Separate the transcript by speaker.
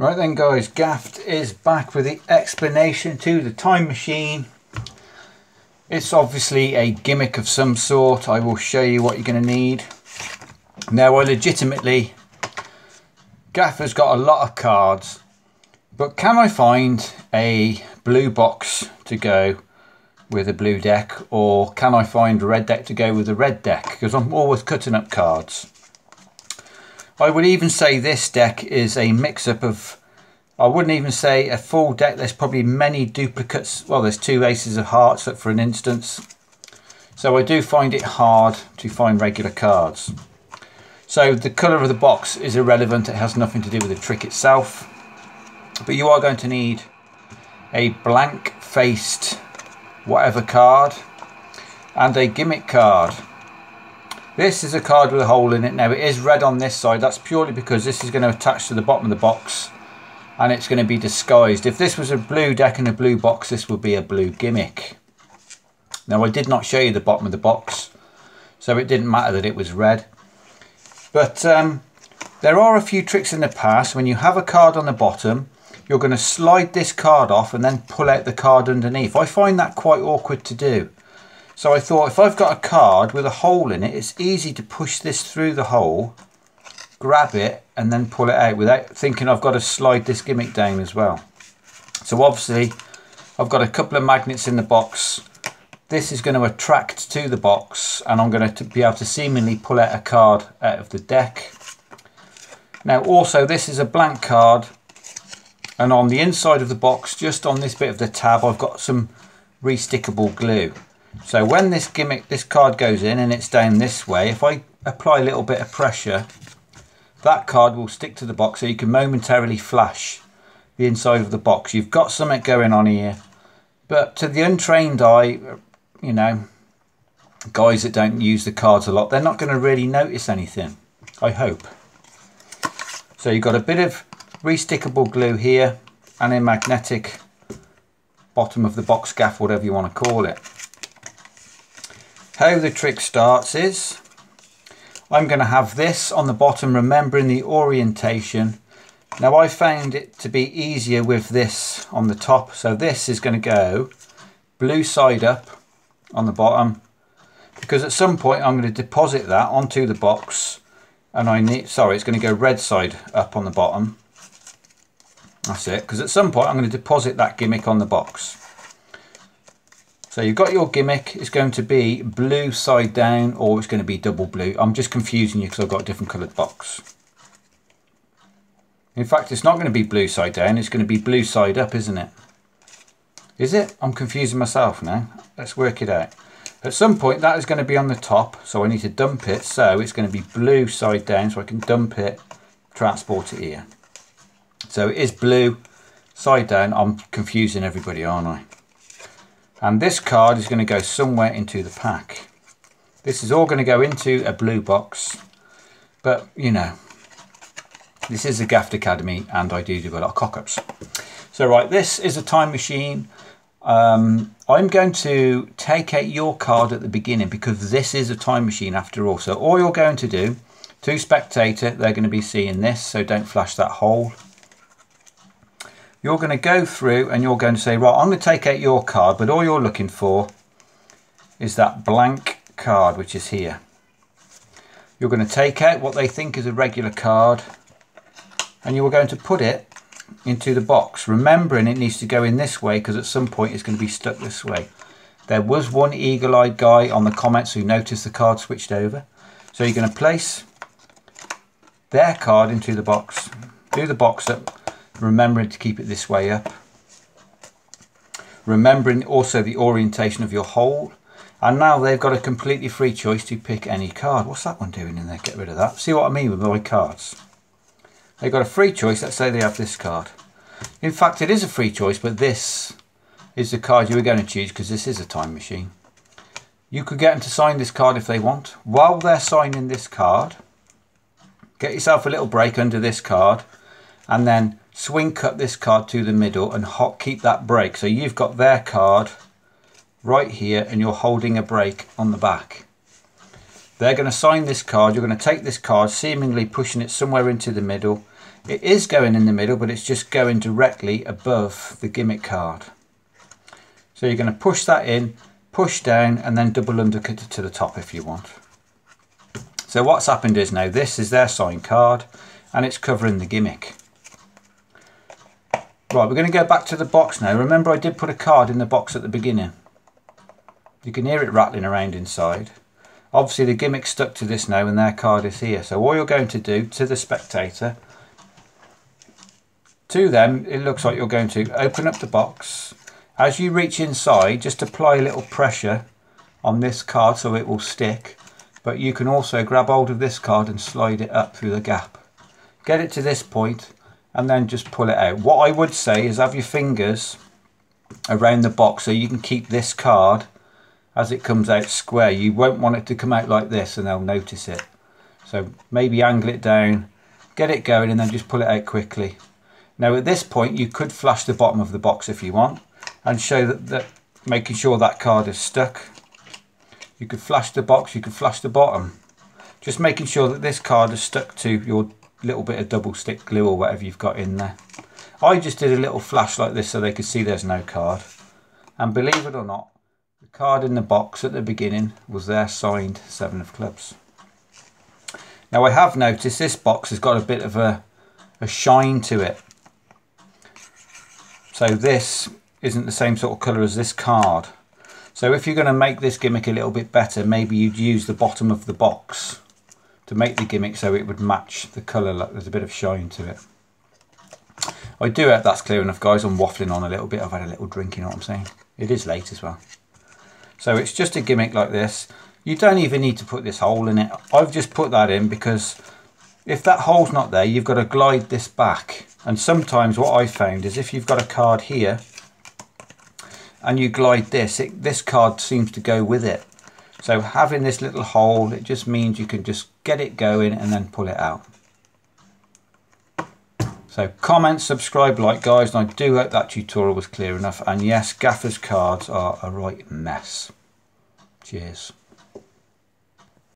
Speaker 1: Right then guys, Gaffed is back with the explanation to the time machine. It's obviously a gimmick of some sort. I will show you what you're going to need. Now I legitimately, Gaffer's got a lot of cards, but can I find a blue box to go with a blue deck or can I find a red deck to go with a red deck because I'm always cutting up cards. I would even say this deck is a mix-up of, I wouldn't even say a full deck, there's probably many duplicates, well there's two aces of hearts for an instance. So I do find it hard to find regular cards. So the colour of the box is irrelevant, it has nothing to do with the trick itself. But you are going to need a blank faced whatever card and a gimmick card. This is a card with a hole in it. Now it is red on this side. That's purely because this is going to attach to the bottom of the box and it's going to be disguised. If this was a blue deck and a blue box, this would be a blue gimmick. Now I did not show you the bottom of the box, so it didn't matter that it was red. But um, there are a few tricks in the past. When you have a card on the bottom, you're going to slide this card off and then pull out the card underneath. I find that quite awkward to do. So I thought if I've got a card with a hole in it, it's easy to push this through the hole, grab it and then pull it out without thinking I've got to slide this gimmick down as well. So obviously I've got a couple of magnets in the box. This is going to attract to the box and I'm going to be able to seemingly pull out a card out of the deck. Now also this is a blank card and on the inside of the box just on this bit of the tab I've got some restickable glue so when this gimmick, this card goes in and it's down this way, if I apply a little bit of pressure, that card will stick to the box so you can momentarily flash the inside of the box. You've got something going on here. But to the untrained eye, you know, guys that don't use the cards a lot, they're not going to really notice anything. I hope. So you've got a bit of restickable glue here and a magnetic bottom of the box gaff, whatever you want to call it. How the trick starts is I'm going to have this on the bottom remembering the orientation. Now I found it to be easier with this on the top so this is going to go blue side up on the bottom because at some point I'm going to deposit that onto the box and I need sorry it's going to go red side up on the bottom that's it because at some point I'm going to deposit that gimmick on the box so you've got your gimmick, it's going to be blue side down or it's going to be double blue. I'm just confusing you because I've got a different coloured box. In fact, it's not going to be blue side down, it's going to be blue side up, isn't it? Is it? I'm confusing myself now. Let's work it out. At some point that is going to be on the top, so I need to dump it. So it's going to be blue side down, so I can dump it, transport it here. So it is blue side down. I'm confusing everybody, aren't I? And this card is going to go somewhere into the pack. This is all going to go into a blue box but you know this is the Gaffed Academy and I do do a lot of cock-ups. So right this is a time machine. Um, I'm going to take out your card at the beginning because this is a time machine after all. So all you're going to do to spectator they're going to be seeing this so don't flash that hole you're going to go through and you're going to say, right, I'm going to take out your card, but all you're looking for is that blank card, which is here. You're going to take out what they think is a regular card and you are going to put it into the box, remembering it needs to go in this way because at some point it's going to be stuck this way. There was one eagle-eyed guy on the comments who noticed the card switched over. So you're going to place their card into the box, do the box up, remembering to keep it this way up. Remembering also the orientation of your hole. And now they've got a completely free choice to pick any card. What's that one doing in there? Get rid of that. See what I mean with my cards? They've got a free choice. Let's say they have this card. In fact, it is a free choice, but this is the card you were going to choose because this is a time machine. You could get them to sign this card if they want. While they're signing this card, get yourself a little break under this card and then swing cut this card to the middle and hot keep that break. So you've got their card right here and you're holding a break on the back. They're going to sign this card. You're going to take this card, seemingly pushing it somewhere into the middle. It is going in the middle, but it's just going directly above the gimmick card. So you're going to push that in, push down, and then double undercut to the top if you want. So what's happened is now this is their signed card, and it's covering the gimmick. Right, we're going to go back to the box now. Remember I did put a card in the box at the beginning. You can hear it rattling around inside. Obviously the gimmick stuck to this now and their card is here. So all you're going to do to the spectator, to them it looks like you're going to open up the box. As you reach inside just apply a little pressure on this card so it will stick. But you can also grab hold of this card and slide it up through the gap. Get it to this point and then just pull it out. What I would say is have your fingers around the box so you can keep this card as it comes out square. You won't want it to come out like this and they'll notice it. So maybe angle it down, get it going and then just pull it out quickly. Now at this point you could flash the bottom of the box if you want and show that, that making sure that card is stuck. You could flash the box, you could flash the bottom. Just making sure that this card is stuck to your little bit of double stick glue or whatever you've got in there. I just did a little flash like this so they could see there's no card. And believe it or not, the card in the box at the beginning was their signed seven of clubs. Now I have noticed this box has got a bit of a, a shine to it. So this isn't the same sort of colour as this card. So if you're going to make this gimmick a little bit better, maybe you'd use the bottom of the box to make the gimmick so it would match the colour, like there's a bit of shine to it. I do hope that's clear enough guys, I'm waffling on a little bit, I've had a little drink, you know what I'm saying? It is late as well. So it's just a gimmick like this. You don't even need to put this hole in it. I've just put that in because if that hole's not there, you've got to glide this back. And sometimes what I found is if you've got a card here and you glide this, it, this card seems to go with it. So having this little hole, it just means you can just get it going and then pull it out. So comment, subscribe, like guys, and I do hope that tutorial was clear enough. And yes, Gaffer's cards are a right mess. Cheers.